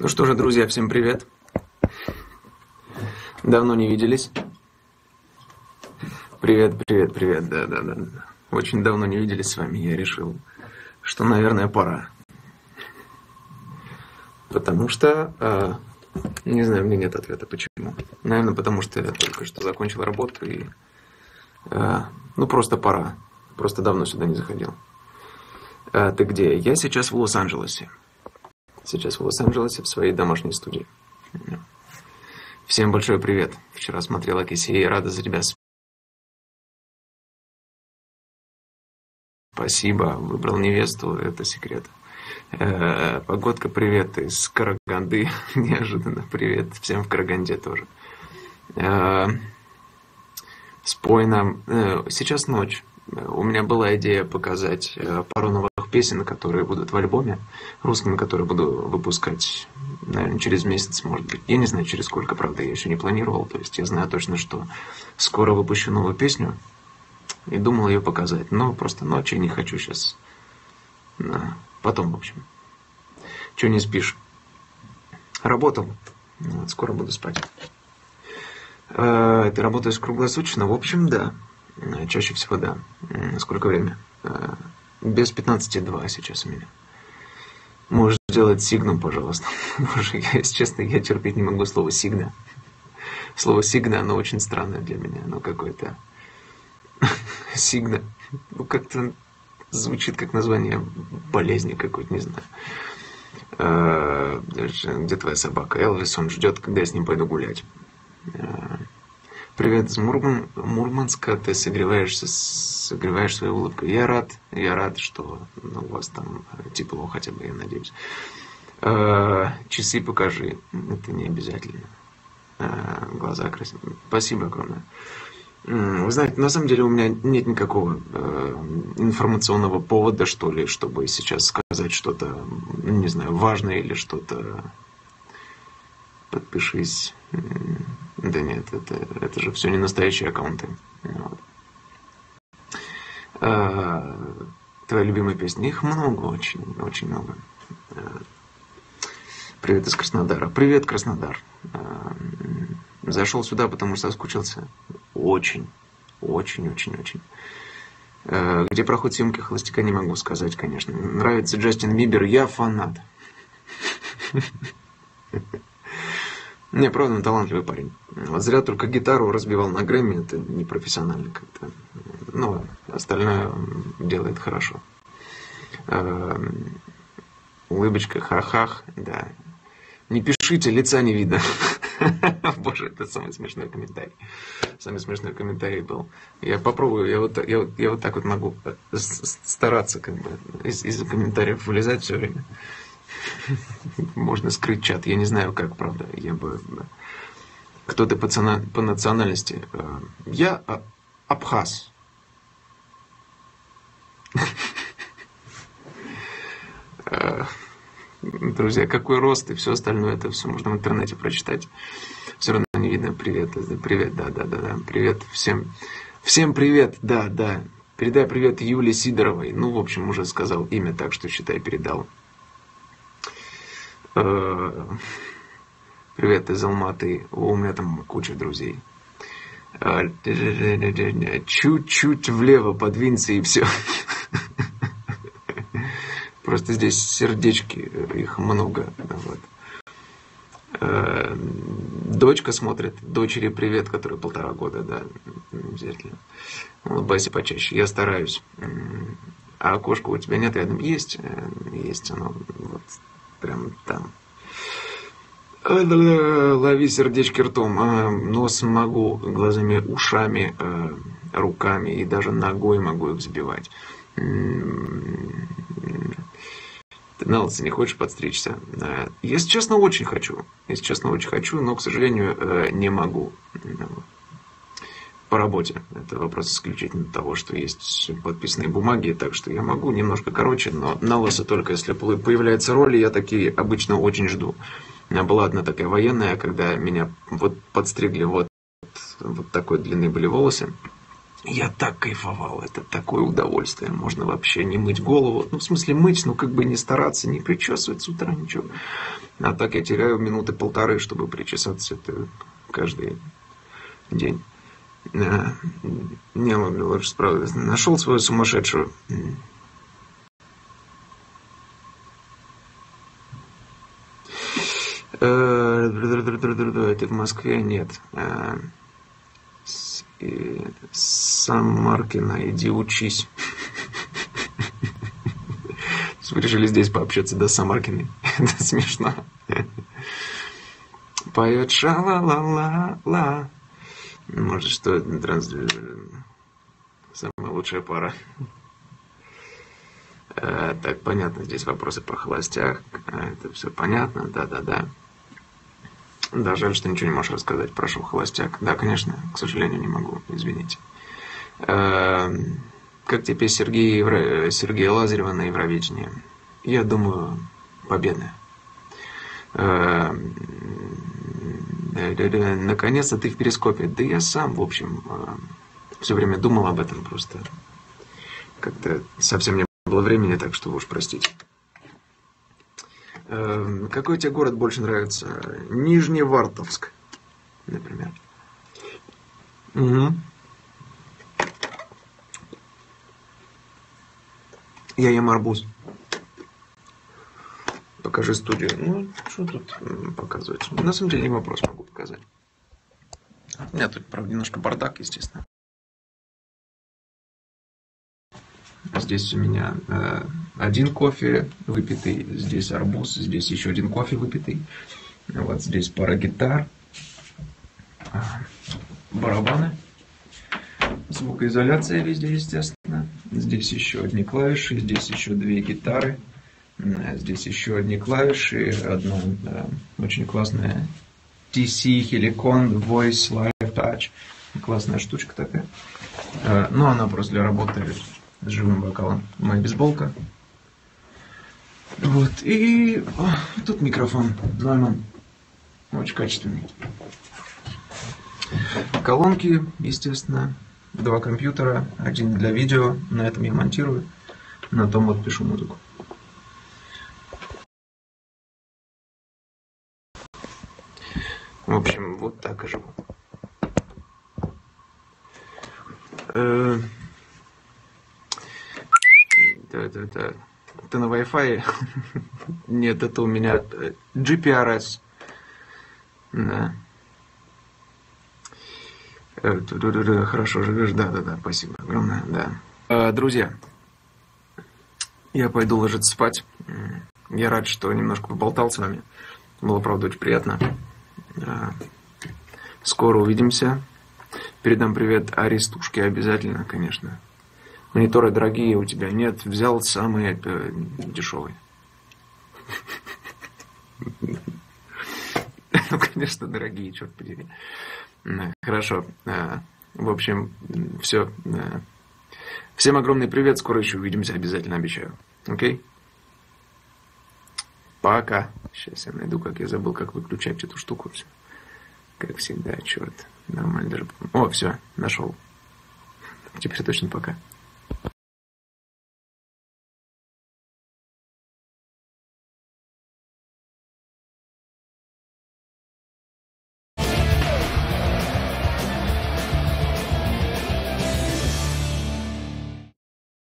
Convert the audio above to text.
Ну что же, друзья, всем привет. Давно не виделись. Привет, привет, привет, да, да, да. Очень давно не виделись с вами. Я решил, что, наверное, пора. Потому что, э, не знаю, мне нет ответа, почему. Наверное, потому что я только что закончил работу и, э, ну, просто пора. Просто давно сюда не заходил. А ты где? Я сейчас в Лос-Анджелесе. Сейчас в Лос-Анджелесе в своей домашней студии. Всем большой привет. Вчера смотрела Киси и рада за тебя. Спасибо. Выбрал невесту. Это секрет. Э, погодка, привет из Караганды. Неожиданно привет. Всем в Караганде тоже. Э, спойно. Э, сейчас ночь. У меня была идея показать э, пару новых песен, которые будут в альбоме, русскими, которые буду выпускать, наверное, через месяц, может быть. Я не знаю, через сколько, правда, я еще не планировал. То есть я знаю точно, что скоро выпущу новую песню и думал ее показать. Но просто ночью не хочу сейчас. Да. Потом, в общем. Че не спишь? Работал. Вот, скоро буду спать. Э, ты работаешь круглосуточно? В общем, да. Э, чаще всего да. Сколько время? Э, без 15.2 сейчас у меня. Можешь сделать сигну, пожалуйста. Боже, я, если честно, я терпеть не могу слово сигна. Слово сигна, оно очень странное для меня. Оно какое-то... Сигна. Ну, как-то звучит как название болезни какой-то, не знаю. Э, где твоя собака? Элвис, он ждет, когда я с ним пойду гулять. Привет из Мурман, Мурманска, ты согреваешься, согреваешь своей улыбкой. Я рад, я рад, что ну, у вас там тепло хотя бы, я надеюсь. Э, часы покажи, это не обязательно. Э, глаза красивые. Спасибо огромное. Вы знаете, на самом деле у меня нет никакого э, информационного повода, что ли, чтобы сейчас сказать что-то, не знаю, важное или что-то. Подпишись. Да нет, это, это же все не настоящие аккаунты. Вот. А, твои любимые песни? Их много, очень, очень много. А, привет из Краснодара. Привет, Краснодар. А, зашел сюда, потому что соскучился. Очень, очень, очень, очень. А, где проходят съемки холостяка, не могу сказать, конечно. Нравится Джастин Бибер, я фанат. Не, правда, он талантливый парень. Вот зря только гитару разбивал на Грэмми, это непрофессионально как-то. Ну, остальное делает хорошо. Эм, улыбочка, ха-хах, да. Не пишите, лица не видно. Боже, это самый смешной комментарий. Самый смешной комментарий был. Я попробую, я вот, я, я вот так вот могу стараться как бы из, из комментариев вылезать все время. Можно скрыть чат. Я не знаю, как, правда. Я бы... Кто ты по, цена... по национальности? Э, я а, абхаз. Э, друзья, какой рост и все остальное, это все можно в интернете прочитать. Все равно не видно. Привет, привет, да, да, да, да. Привет всем. Всем привет, да, да. Передай привет Юле Сидоровой. Ну, в общем, уже сказал имя, так что считай, передал. Э, привет из Алматы. У меня там куча друзей. Э, чуть-чуть влево подвинься и все. Просто здесь сердечки, их много. Вот. Э, дочка смотрит, дочери привет, которая полтора года, да, обязательно. Улыбайся почаще, я стараюсь. А окошко у тебя нет рядом? Есть, есть оно. Вот прям там. Лови сердечки ртом, а, нос могу, глазами, ушами, а, руками и даже ногой могу их сбивать. Ты на не хочешь подстричься? А, если честно, очень хочу. Если честно, очень хочу, но, к сожалению, не могу по работе. Это вопрос исключительно того, что есть подписанные бумаги, так что я могу немножко короче, но на лысо только если появляется роль, я такие обычно очень жду. У меня была одна такая военная, когда меня вот подстригли вот, вот такой длины были волосы. Я так кайфовал, это такое удовольствие. Можно вообще не мыть голову. Ну, в смысле, мыть, ну, как бы не стараться, не причесывать с утра, ничего. А так я теряю минуты полторы, чтобы причесаться это каждый день. Э, не, лучше справиться. Нашел свою сумасшедшую. Это в Москве нет. Сам Маркина, иди учись. Вы решили здесь пообщаться, да, с Самаркиной? Это смешно. Поет ша-ла-ла-ла-ла. Может, что транс... самая лучшая пара. Э, так, понятно, здесь вопросы про холостях. Э, это все понятно, да-да-да. Да, жаль, что ничего не можешь рассказать. Прошу, холостяк. Да, конечно, к сожалению, не могу, извините. Э, как теперь Сергей, Сергей Лазарева на Евровидении? Я думаю, победа. Наконец-то ты в перископе. Да я сам, в общем, все время думал об этом просто. Как-то совсем не было времени, так что уж простите. Эм, какой тебе город больше нравится? Нижневартовск, например. Угу. Я ем арбуз. Покажи студию. Ну, что тут показывать? На самом деле не вопрос, показать. У меня тут, правда, немножко бардак, естественно. Здесь у меня э, один кофе выпитый, здесь арбуз, здесь еще один кофе выпитый. Вот здесь пара гитар, а, барабаны, звукоизоляция везде, естественно. Здесь еще одни клавиши, здесь еще две гитары, здесь еще одни клавиши, одна да, очень классная TC Helicon Voice Live Touch. Классная штучка такая. А, ну, она просто для работы с живым вокалом. Моя бейсболка. Вот. И о, тут микрофон Neumann. Очень качественный. Колонки, естественно. Два компьютера. Один для видео. На этом я монтирую. На том вот пишу музыку. В общем, вот так и живу. Э, это, это, это на Wi-Fi? Нет, это у меня э, GPRS. Да. Э, хорошо живешь, да, да, да, спасибо огромное, да. А, друзья, я пойду ложиться спать. Я рад, что немножко поболтал с вами. Было, правда, очень приятно. А, скоро увидимся. Передам привет Аристушке обязательно, конечно. Мониторы дорогие у тебя нет, взял самый э, дешевый. Ну, конечно, дорогие, черт подери. Хорошо. А, в общем, все. Всем огромный привет. Скоро еще увидимся, обязательно обещаю. Окей? Пока. Сейчас я найду, как я забыл, как выключать эту штуку. Все. Как всегда, черт. Нормально даже. О, все, нашел. Теперь точно пока.